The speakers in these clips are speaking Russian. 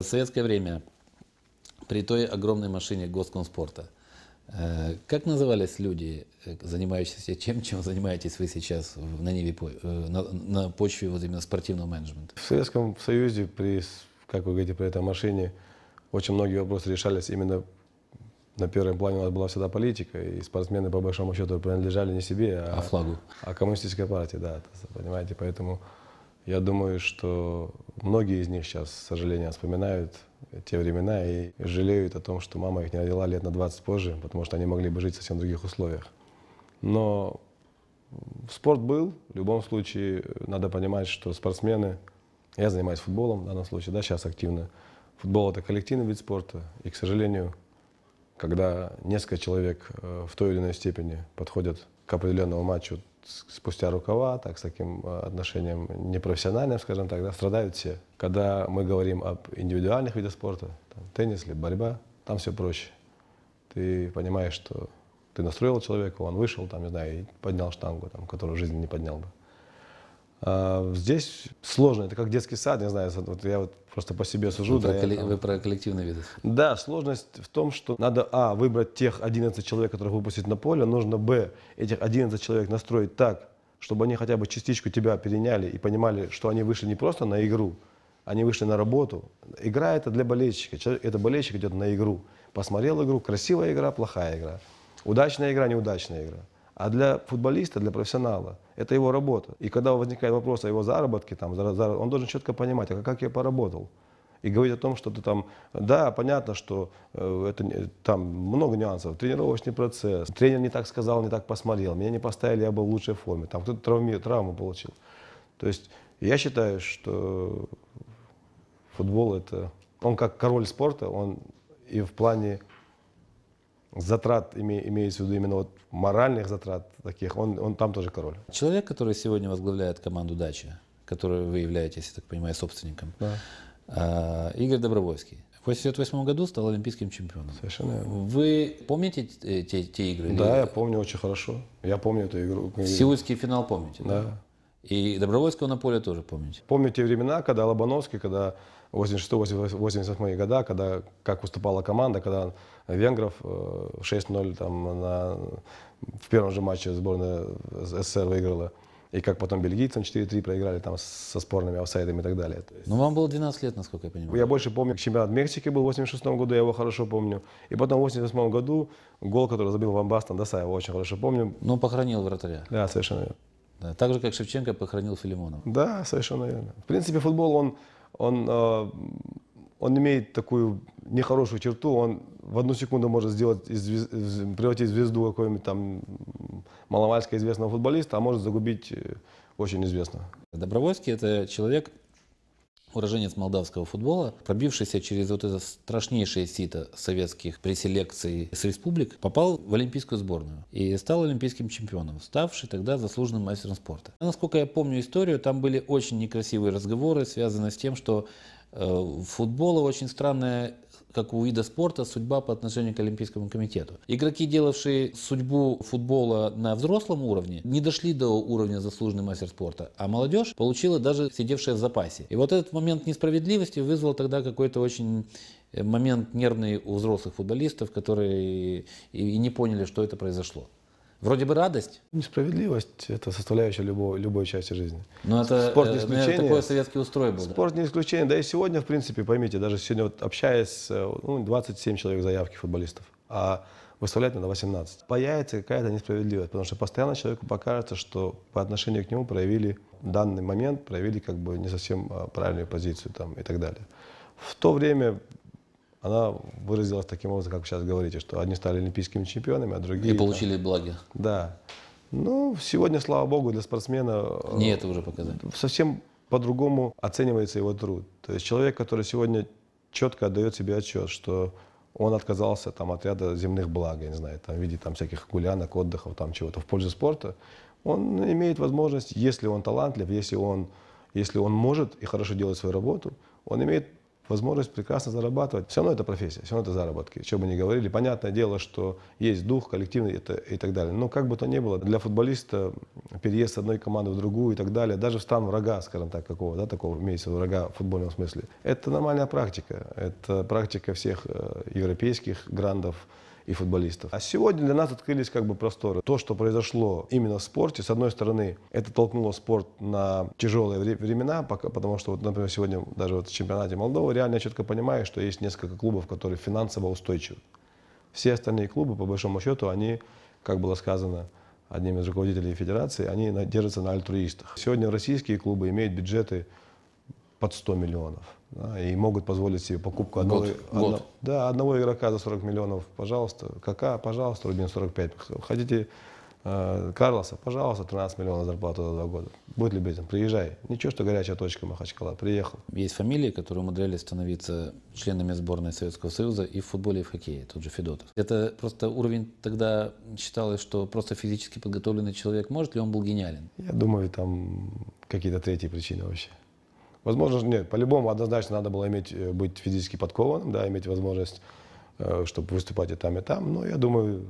В советское время при той огромной машине Госкомспорта, э, как назывались люди, э, занимающиеся тем, чем занимаетесь вы сейчас на, Ниве, э, на, на почве вот именно спортивного менеджмента? В Советском Союзе, при, как вы говорите, при этой машине, очень многие вопросы решались именно на первом плане у нас была всегда политика, и спортсмены, по большому счету, принадлежали не себе, А а, флагу? а коммунистической партии, да, понимаете, поэтому я думаю, что многие из них сейчас, с сожалением, вспоминают те времена и жалеют о том, что мама их не родила лет на 20 позже, потому что они могли бы жить в совсем других условиях. Но спорт был, в любом случае надо понимать, что спортсмены, я занимаюсь футболом в данном случае, да, сейчас активно. Футбол это коллективный вид спорта, и, к сожалению, когда несколько человек э, в той или иной степени подходят к определенному матчу спустя рукава, так, с таким э, отношением непрофессиональным, скажем так, да, страдают все. Когда мы говорим об индивидуальных видах спорта, там, теннис или борьба, там все проще. Ты понимаешь, что ты настроил человека, он вышел, там, не знаю, и поднял штангу, там, которую в жизни не поднял бы. А здесь сложно, это как детский сад, не знаю, вот я вот просто по себе сужу. Вы да, про, я колле- там- вы про коллективный вид. да, сложность в том, что надо, а, выбрать тех 11 человек, которых выпустить на поле, нужно, б, этих 11 человек настроить так, чтобы они хотя бы частичку тебя переняли и понимали, что они вышли не просто на игру, они вышли на работу. Игра это для болельщика, человек, это болельщик идет на игру. Посмотрел игру, красивая игра, плохая игра. Удачная игра, неудачная игра. А для футболиста, для профессионала, это его работа. И когда возникает вопрос о его заработке, там, он должен четко понимать, а как я поработал. И говорить о том, что ты там, да, понятно, что э, это там много нюансов, тренировочный процесс, тренер не так сказал, не так посмотрел, меня не поставили, я был в лучшей форме, там кто-то травми, травму получил. То есть я считаю, что футбол это, он как король спорта, он и в плане затрат, име- имеется в виду именно вот моральных затрат таких, он, он там тоже король. Человек, который сегодня возглавляет команду «Дача», которой вы являетесь, я так понимаю, собственником, а, Игорь Добровольский, в 1988 году стал олимпийским чемпионом. Совершенно верно. Вы помните те, те игры? Да, я помню очень хорошо. Я помню эту игру. Сеульский финал помните? Да. И Добровольского на поле тоже помните? Помню те времена, когда Лобановский, когда 86-88 года, когда как выступала команда, когда венгров э, 6-0 там на, в первом же матче сборная СССР выиграла, и как потом бельгийцам 4-3 проиграли там со спорными офсайдами и так далее. Ну, вам было 12 лет, насколько я понимаю. Я больше помню, чемпионат Мексики был в 86 году, я его хорошо помню. И потом в 88 году гол, который забил Ван Бастон, да, я его очень хорошо помню. Но похоронил вратаря. Да, совершенно верно. Да, так же, как Шевченко похоронил Филимонова. Да, совершенно верно. В принципе, футбол, он, он, э, он имеет такую нехорошую черту, он в одну секунду может сделать, из звез- из- превратить в звезду какого-нибудь там м, маломальски известного футболиста, а может загубить э, очень известного. Добровольский – это человек, уроженец молдавского футбола, пробившийся через вот это страшнейшее сито советских преселекций с республик, попал в олимпийскую сборную и стал олимпийским чемпионом, ставший тогда заслуженным мастером спорта. Насколько я помню историю, там были очень некрасивые разговоры, связанные с тем, что э, футбола очень странная как у вида спорта, судьба по отношению к Олимпийскому комитету. Игроки, делавшие судьбу футбола на взрослом уровне, не дошли до уровня заслуженный мастер спорта, а молодежь получила даже сидевшая в запасе. И вот этот момент несправедливости вызвал тогда какой-то очень э, момент нервный у взрослых футболистов, которые и, и не поняли, что это произошло. Вроде бы радость, Несправедливость – это составляющая любой, любой части жизни. но это Спорт не э, наверное, исключение. такой советский устрой был. да. Спорт не исключение. Да и сегодня, в принципе, поймите, даже сегодня вот общаясь, э, ну, 27 человек заявки футболистов, а выставлять надо 18. Появится какая-то несправедливость, потому что постоянно человеку покажется, что по отношению к нему проявили в данный момент, проявили как бы не совсем а, правильную позицию там, и так далее. В то время она выразилась таким образом, как вы сейчас говорите, что одни стали олимпийскими чемпионами, а другие... И получили благи. Да. Ну, сегодня, слава богу, для спортсмена... э, Не это уже показать. совсем по-другому оценивается его труд. То есть человек, который сегодня четко отдает себе отчет, что он отказался там, от ряда земных благ, я не знаю, там, в виде там, всяких гулянок, отдыхов, там, чего-то в пользу спорта, он имеет возможность, если он талантлив, если он, если он может и хорошо делает свою работу, он имеет возможность прекрасно зарабатывать. Все равно это профессия, все равно это заработки. Что бы ни говорили, понятное дело, что есть дух коллективный это, и так далее. Но как бы то ни было, для футболиста переезд с одной команды в другую и так далее, даже в стан врага, скажем так, какого, да, такого имеется врага в футбольном смысле, это нормальная практика. Это практика всех э, европейских грандов, и футболистов. А сегодня для нас открылись как бы просторы. То, что произошло именно в спорте, с одной стороны, это толкнуло спорт на тяжелые времена, потому что, вот, например, сегодня даже вот в чемпионате Молдовы реально четко понимаю, что есть несколько клубов, которые финансово устойчивы. Все остальные клубы, по большому счету, они, как было сказано, одним из руководителей федерации, они держатся на альтруистах. Сегодня российские клубы имеют бюджеты под 100 миллионов. Да, и могут позволить себе покупку одного, год, одно, год. Да, одного игрока за 40 миллионов, пожалуйста. КК, пожалуйста, Рубин 45. Хотите э, Карлоса, пожалуйста, 13 миллионов зарплату за два года. Будь любезен, приезжай. Ничего, что горячая точка Махачкала, приехал. Есть фамилии, которые умудрялись становиться членами сборной Советского Союза и в футболе, и в хоккее, тот же Федотов. Это просто уровень тогда считалось, что просто физически подготовленный человек может ли он был гениален? Я думаю, там какие-то третьи причины вообще. Возможно, нет, по-любому однозначно надо было иметь, э, быть физически подкованным, да, иметь возможность, э, чтобы выступать и там, и там. Но я думаю,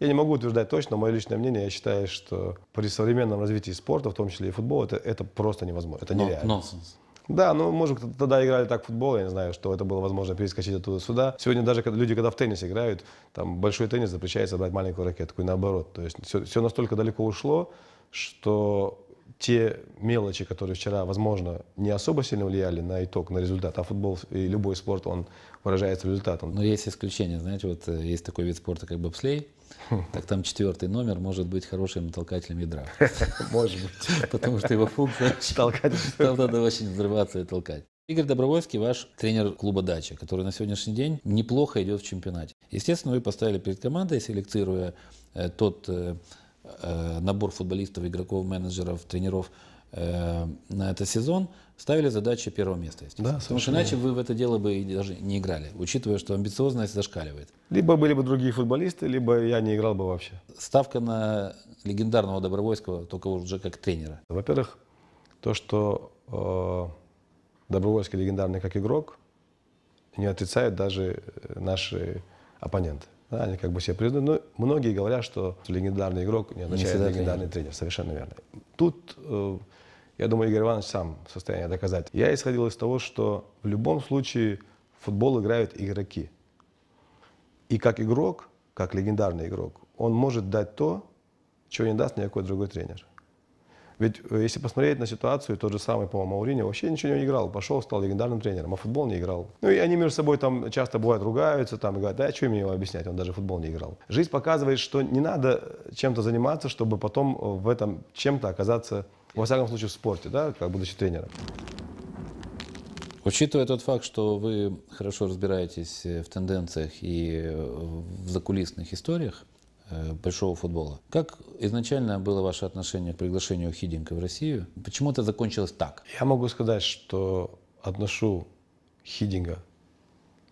я не могу утверждать точно, мое личное мнение, я считаю, что при современном развитии спорта, в том числе и футбола, это, это просто невозможно, это нереально. Нонсенс. Да, ну, может, тогда играли так в футбол, я не знаю, что это было возможно перескочить оттуда сюда. Сегодня даже когда люди, когда в теннис играют, там большой теннис запрещается брать маленькую ракетку и наоборот. То есть все, все настолько далеко ушло, что те мелочи, которые вчера, возможно, не особо сильно влияли на итог, на результат, а футбол и любой спорт, он выражается результатом. Но есть исключения, знаете, вот э, есть такой вид спорта, как бобслей, так там четвертый номер может быть хорошим толкателем ядра. Может быть. Потому что его функция толкать. Там надо очень взрываться и толкать. Игорь Добровольский, ваш тренер клуба «Дача», который на сегодняшний день неплохо идет в чемпионате. Естественно, вы поставили перед командой, селекцируя э, тот Э, набор футболистов, игроков, менеджеров, тренеров э, на этот сезон, ставили задачу первого места. Да, Потому что иначе вы в это дело бы даже не играли, учитывая, что амбициозность зашкаливает. Либо были бы другие футболисты, либо я не играл бы вообще. Ставка на легендарного Добровольского только уже как тренера. Во-первых, то, что э, Добровольский легендарный как игрок, не отрицают даже наши оппоненты. Да, они как бы все признают. Но многие говорят, что легендарный игрок не означает не легендарный тренер. тренер. Совершенно верно. Тут, э, я думаю, Игорь Иванович сам в состоянии доказать. Я исходил из того, что в любом случае в футбол играют игроки. И как игрок, как легендарный игрок, он может дать то, чего не даст никакой другой тренер. Ведь э, если посмотреть на ситуацию, тот же самый, по-моему, Маурини вообще ничего не играл. Пошел, стал легендарным тренером, а футбол не играл. Ну и они между собой там часто бывают ругаются, там и говорят, да, что мне его объяснять, он даже футбол не играл. Жизнь показывает, что не надо чем-то заниматься, чтобы потом э, в этом чем-то оказаться, во всяком случае, в спорте, да, как будучи тренером. Учитывая тот факт, что вы хорошо разбираетесь э, в тенденциях и в закулисных историях, Э, большого футбола. Как изначально было ваше отношение к приглашению Хидинга в Россию? Почему это закончилось так? Я могу сказать, что отношу Хидинга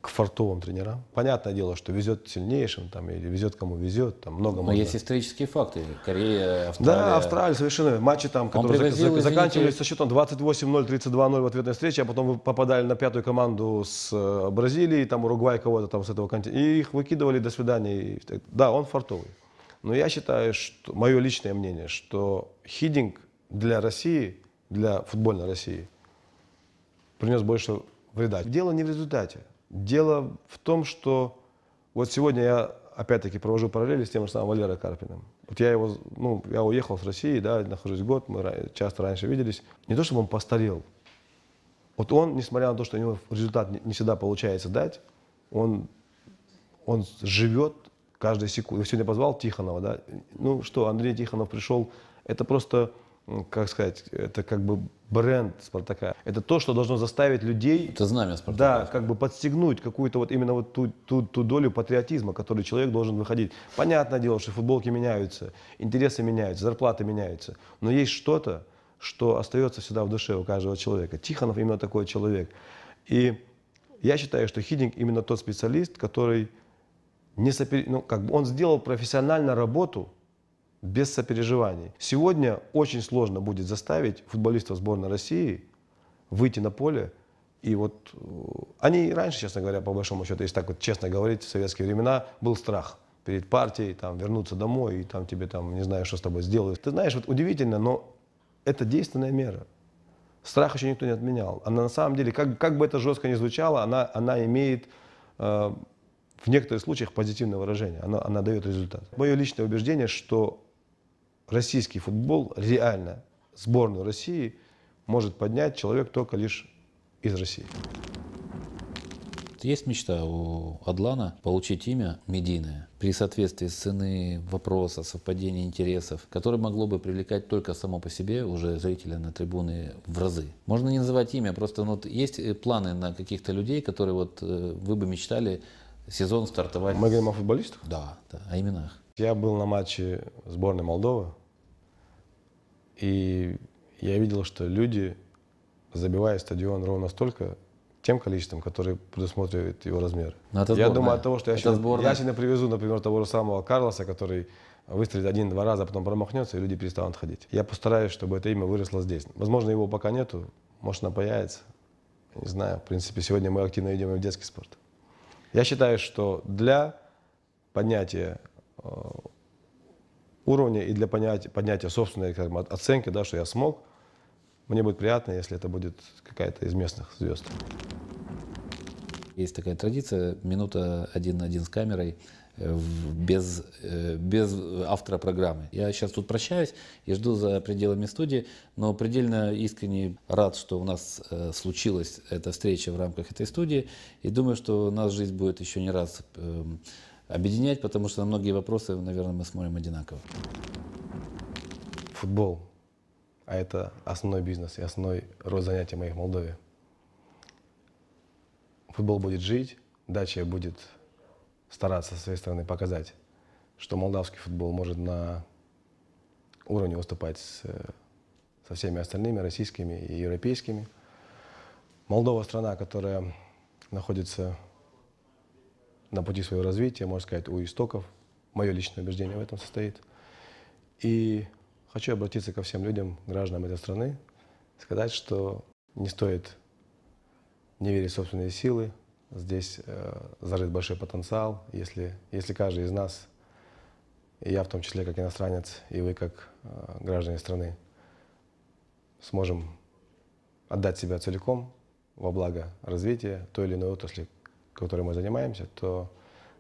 к фартовым тренерам. Понятное дело, что везет сильнейшим, там, или везет кому везет, там много Но можно... есть исторические факты. Корея, Австралия... Да, Австралия, совершенно. Матчи там, которые привозил, зак... заканчивались со счетом 28-0, 32-0 в ответной встрече, а потом вы попадали на пятую команду с э, Бразилии, там Уругвай кого-то там с этого континента, и их выкидывали до свидания. Да, он фартовый. Но я считаю, что, мое личное мнение, что хидинг для России, для футбольной России, принес больше вреда. Дело не в результате. Дело в том, что вот сегодня я опять-таки провожу параллели с тем же самым Валерой Карпиным. Вот я его, ну, я уехал с России, да, нахожусь год, мы часто раньше виделись. Не то, чтобы он постарел. Вот он, несмотря на то, что у него результат не всегда получается дать, он, он живет каждой секунды. Я сегодня позвал Тихонова, да. Ну что, Андрей Тихонов пришел, это просто как сказать, это как бы бренд Спартака. Это то, что должно заставить людей... Это знамя Спартака. Да, как бы подстегнуть какую-то вот именно вот ту, ту, ту долю патриотизма, который человек должен выходить. Понятное дело, что футболки меняются, интересы меняются, зарплаты меняются. Но есть что-то, что остается всегда в душе у каждого человека. Тихонов именно такой человек. И я считаю, что Хидинг именно тот специалист, который не сопер... ну, как бы он сделал профессионально работу, без сопереживаний. Сегодня очень сложно будет заставить футболистов сборной России выйти на поле И вот э, они и раньше, честно говоря, по большому счету, если так вот честно говорить, в советские времена был страх перед партией, там, вернуться домой, и там тебе там, не знаю, что с тобой сделают. Ты знаешь, вот удивительно, но это действенная мера. Страх еще никто не отменял. Она на самом деле, как, как бы это жестко ни звучало, она, она имеет э, в некоторых случаях позитивное выражение. Она, она дает результат. Мое личное убеждение, что российский футбол реально сборную России может поднять человек только лишь из России. Есть мечта у Адлана получить имя медийное при соответствии цены, вопроса, совпадения интересов, которое могло бы привлекать только само по себе уже зрителя на трибуны в разы. Можно не называть имя, просто ну, вот есть э, планы на каких-то людей, которые вот э, вы бы мечтали сезон стартовать. Мы говорим о футболистах? Да, да, о именах. Я был на матче сборной Молдовы, и я видел, что люди, забивая стадион ровно столько, тем количеством, которое предусматривает его размер. Но это я сборная. думаю от того, что я Это сегодня, сборная. я сегодня привезу, например, того же самого Карлоса, который выстрелит один-два раза, а потом промахнется, и люди перестанут ходить. Я постараюсь, чтобы это имя выросло здесь. Возможно, его пока нету, может, оно появится. Не знаю. В принципе, сегодня мы активно идем и в детский спорт. Я считаю, что для поднятия уровня и для поднятия, поднятия собственной как бы, оценки, да, что я смог, мне будет приятно, если это будет какая-то из местных звезд. Есть такая традиция, минута один на один с камерой, э, без, э, без автора программы. Я сейчас тут прощаюсь и жду за пределами студии, но предельно искренне рад, что у нас э, случилась эта встреча в рамках этой студии, и думаю, что нас жизнь будет еще не раз эм, объединять, потому что на многие вопросы, наверное, мы смотрим одинаково. Футбол. А это основной бизнес и основной род занятий моих в Молдове. Футбол будет жить, Дача будет стараться со своей стороны показать, что молдавский футбол может на уровне выступать с, э, со всеми остальными, российскими и европейскими. Молдова страна, которая находится на пути своего развития, можно сказать, у истоков. Мое личное убеждение в этом состоит. И хочу обратиться ко всем людям, гражданам этой страны, сказать, что не стоит не верить в собственные силы. Здесь э, зарыт большой потенциал. Если, если каждый из нас, и я в том числе как иностранец, и вы как э, граждане страны, сможем отдать себя целиком во благо развития той или иной отрасли, которой мы занимаемся, то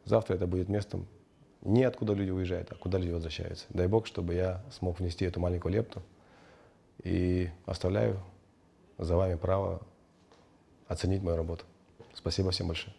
завтра это будет местом не откуда люди уезжают, а куда люди возвращаются. Дай Бог, чтобы я смог внести эту маленькую лепту. И оставляю за вами право оценить мою работу. Спасибо всем большое.